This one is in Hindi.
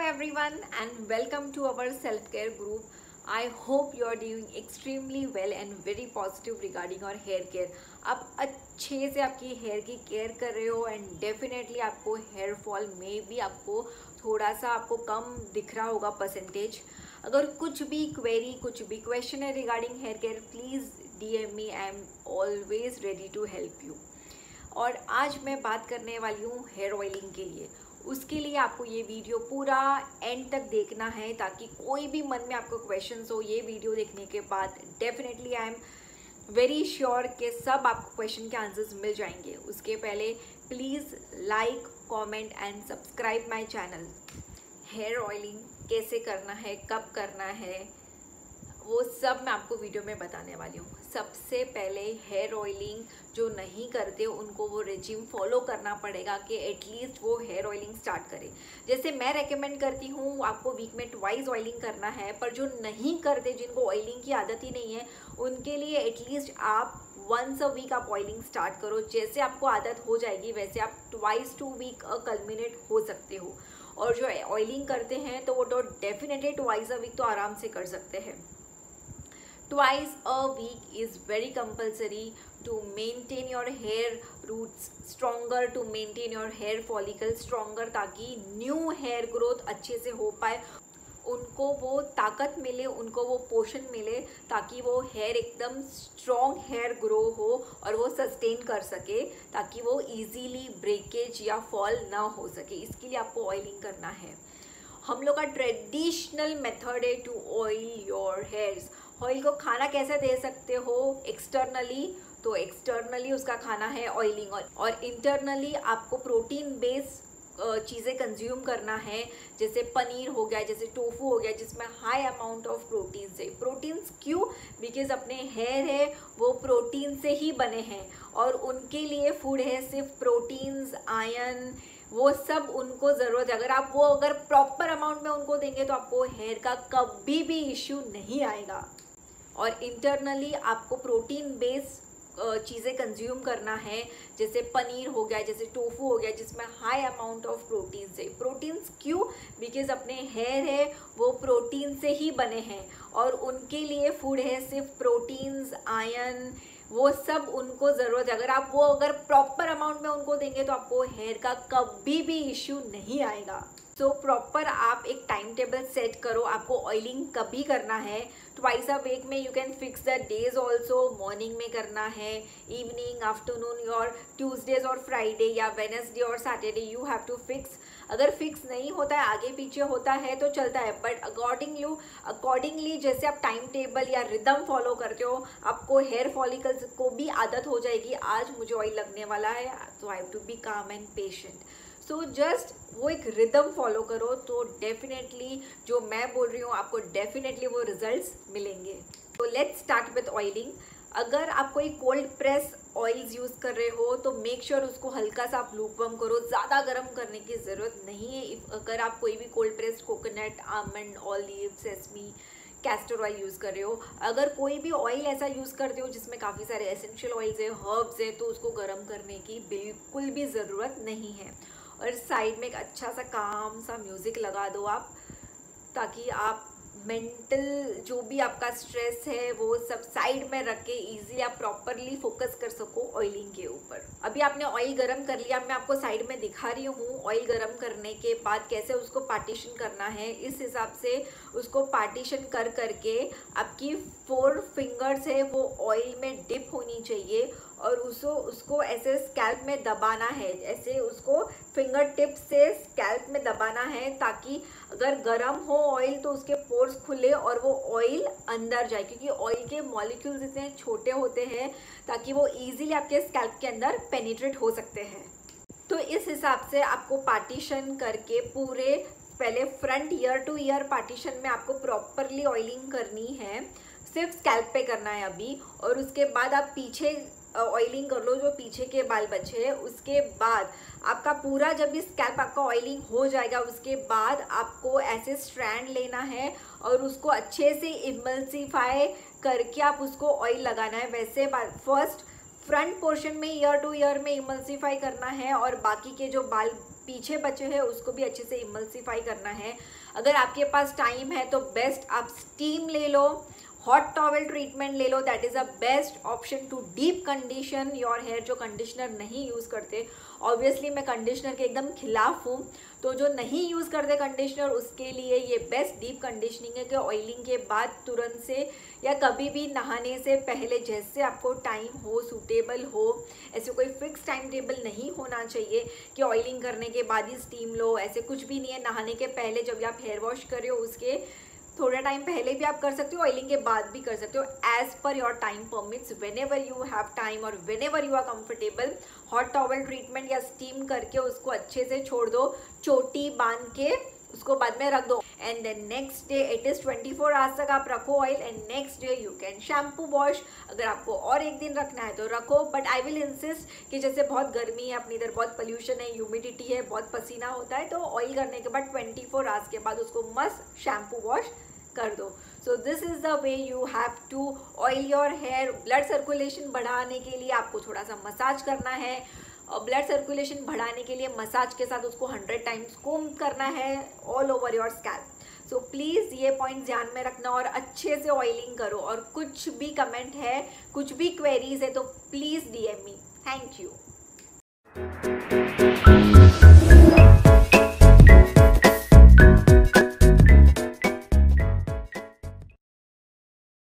everyone, and welcome to our self-care group. I hope you are doing extremely well and very positive regarding your hair care आप अच्छे से आपकी हेयर की केयर कर रहे हो एंड डेफिनेटली आपको हेयर फॉल में भी आपको थोड़ा सा आपको कम दिख रहा होगा परसेंटेज अगर कुछ भी क्वेरी कुछ भी क्वेश्चन है regarding hair care please D M me I am always ready to help you और आज मैं बात करने वाली हूँ हेयर ऑयलिंग के लिए. उसके लिए आपको ये वीडियो पूरा एंड तक देखना है ताकि कोई भी मन में आपको क्वेश्चन हो, ये वीडियो देखने के बाद definitely I am very sure कि सब आपको क्वेश्चन के आंसर्स मिल जाएँगे। उसके पहले please like comment and subscribe my channel hair oiling कैसे करना है, कब करना है सब मैं आपको वीडियो में बताने वाली हूँ। सबसे पहले हेयर ऑयलिंग जो नहीं करते, उनको वो रेजिम फॉलो करना पड़ेगा कि एटलीस्ट वो हेयर ऑयलिंग स्टार्ट करें। जैसे मैं रेकमेंड करती हूँ, आपको वीक में ट्वाइस ऑयलिंग करना है, पर जो नहीं करते, जिनको ऑयलिंग की आदत ही नहीं है, उनके लिए एटलीस्ट आप वंस अ वीक आप ऑयलिंग स्टार्ट करो। जैसे आपको आदत हो जाएगी, वैसे आप ट्वाइस टू वीक कल्मिनेट हो सकते हो। और जो ऑयलिंग करते हैं तो वो तो डेफिनेटली ट्वाइस अ वीक तो आराम से कर सकते हैं। Twice a week is very compulsory to maintain your hair roots stronger, to maintain your hair follicle stronger ताकि new hair growth अच्छे से हो पाए। उनको वो ताकत मिले, उनको वो पोषण मिले ताकि वो हेयर एकदम स्ट्रॉन्ग हेयर ग्रो हो और वो सस्टेन कर सके ताकि वो इजीली ब्रेकेज या फॉल ना हो सके। इसके लिए आपको ऑयलिंग करना है। हम लोग का ट्रेडिशनल मेथड है to oil your hairs oil को खाना कैसे दे सकते हो एक्सटर्नली तो एक्सटर्नली उसका खाना है ऑयलिंग ऑयल और इंटरनली आपको प्रोटीन बेस्ड चीज़ें कंज्यूम करना है, जैसे पनीर हो गया, जैसे टोफू हो गया, जिसमें हाई अमाउंट ऑफ़ प्रोटीन है प्रोटीन्स क्यों? बिकॉज़ अपने हेयर है, वो प्रोटीन से ही बने हैं। और उनके लिए फ़ूड है सिर्फ़ प्रोटीन्स आयन वो सब उनको ज़रूरत है। अगर आप वो अगर प्रॉपर अमाउंट में उनको देंगे तो आपको हेयर का कभी भी इश्यू नहीं आएगा। और इंटरनली आपको प्रोटीन बेस्ड चीज़ें कंज्यूम करना है, जैसे पनीर हो गया, जैसे टोफू हो गया, जिसमें हाई अमाउंट ऑफ़ प्रोटीन्स है। प्रोटीन्स क्यों? बिकॉज़ अपने हेयर है, वो प्रोटीन से ही बने हैं। और उनके लिए फ़ूड है सिर्फ़ प्रोटीन्स आयन वो सब उनको ज़रूरत है। अगर आप वो अगर प्रॉपर अमाउंट में उनको देंगे तो आपको हेयर का कभी भी इश्यू नहीं आएगा। सो so, प्रॉपर आप एक टाइम टेबल सेट करो आपको ऑयलिंग कभी करना है। ट्वाइस अ वीक में you can fix the days also morning में करना है इवनिंग आफ्टरनून और ट्यूजडेज और फ्राइडे या वेनसडे और Saturday you have to fix अगर फिक्स नहीं होता है आगे पीछे होता है तो चलता है। बट अकॉर्डिंग यू अकॉर्डिंगली जैसे आप टाइम टेबल या रिदम फॉलो करते हो आपको हेयर फॉलिकल्स को भी आदत हो जाएगी। आज मुझे ऑयल लगने वाला है तो I have to be calm and patient so so just वो एक रिदम फॉलो करो तो डेफिनेटली जो मैं बोल रही हूँ, आपको डेफिनेटली वो रिजल्ट्स मिलेंगे। तो लेट्स स्टार्ट विथ ऑयलिंग अगर आप कोई कोल्ड प्रेस ऑयल्स यूज़ कर रहे हो तो मेक श्योर sure उसको हल्का सा आप लूपवम करो। ज़्यादा गर्म करने की ज़रूरत नहीं है। इफ़ अगर आप कोई भी cold press coconut almond olive sesame castor oil use कर रहे हो। अगर कोई भी ऑयल ऐसा यूज़ करते हो, जिसमें काफ़ी सारे एसेंशियल ऑयल्स है हर्ब्स है तो उसको गर्म करने की बिल्कुल भी ज़रूरत नहीं है। और साइड में एक अच्छा सा काम सा म्यूज़िक लगा दो आप, ताकि आप मेंटल जो भी आपका स्ट्रेस है, वो सब साइड में रख के इजीली आप प्रॉपरली फोकस कर सको ऑयलिंग के ऊपर। अभी आपने ऑयल गरम कर लिया मैं आपको साइड में दिखा रही हूँ ऑयल गरम करने के बाद कैसे उसको पार्टीशन करना है। इस हिसाब से उसको पार्टीशन कर करके आपकी फोर फिंगर्स है, वो ऑयल में डिप होनी चाहिए और उसको उसको ऐसे स्कैल्प में दबाना है, ऐसे उसको फिंगर टिप से स्कैल्प में दबाना है ताकि अगर गर्म हो ऑयल तो उसके पोर्स खुले और वो ऑयल अंदर जाए, क्योंकि ऑयल के मॉलिक्यूल्स इतने छोटे होते हैं ताकि वो इजीली आपके स्कैल्प के अंदर पेनिट्रेट हो सकते हैं। तो इस हिसाब से आपको पार्टीशन करके पूरे, पहले front ear to ear partition में आपको प्रॉपरली ऑयलिंग करनी है। सिर्फ़ स्कैल्प पे करना है अभी और उसके बाद आप पीछे ऑयलिंग कर लो, जो पीछे के बाल बचे हैं, उसके बाद आपका पूरा जब भी स्कैल्प आपका ऑयलिंग हो जाएगा, उसके बाद आपको ऐसे स्ट्रैंड लेना है और उसको अच्छे से इमल्सीफाई करके आप उसको ऑयल लगाना है। वैसे फ़र्स्ट फ्रंट पोर्शन में ईयर टू ईयर में इमल्सीफाई करना है और बाकी के जो बाल पीछे बचे हैं, उसको भी अच्छे से इमल्सीफाई करना है। अगर आपके पास टाइम है तो बेस्ट आप स्टीम ले लो हॉट टॉवल ट्रीटमेंट ले लो that is a best option to deep condition your hair जो कंडीशनर नहीं यूज़ करते। ऑब्वियसली मैं कंडीशनर के एकदम खिलाफ हूँ तो जो नहीं यूज़ करते कंडीशनर उसके लिए ये बेस्ट डीप कंडीशनिंग है कि ऑयलिंग के बाद तुरंत से या कभी भी नहाने से पहले जैसे आपको टाइम हो सूटेबल हो, ऐसे कोई फिक्स टाइम टेबल नहीं होना चाहिए कि ऑयलिंग करने के बाद ही स्टीम लो, ऐसे कुछ भी नहीं है। नहाने के पहले जब आप हेयर वॉश करे हो, उसके थोड़ा टाइम पहले भी आप कर सकते हो ऑयलिंग के बाद भी कर सकते हो। As per your time permits whenever you have time और whenever you are comfortable hot towel treatment या स्टीम करके उसको अच्छे से छोड़ दो, चोटी बाँध के उसको बाद में रख दो। And then next day is 24 four hours तक आप रखो oil and next day you can shampoo wash अगर आपको और एक दिन रखना है तो रखो. बट आई विल इंसिस्ट कि जैसे बहुत गर्मी है, अपनी इधर बहुत पोल्यूशन है ह्यूमिडिटी है, बहुत पसीना होता है तो ऑयल करने के बाद 24 फोर आवर्स के बाद उसको मस्त शैम्पू वॉश कर दो. So this is the way you have to oil your hair blood circulation बढ़ाने के लिए आपको थोड़ा सा मसाज करना है. ब्लड सर्कुलेशन बढ़ाने के लिए मसाज के साथ उसको हंड्रेड टाइम्स कोम करना है all over your scalp so please ये पॉइंट ध्यान में रखना और अच्छे से ऑयलिंग करो और कुछ भी कमेंट है, कुछ भी क्वेरीज है तो please D M me thank you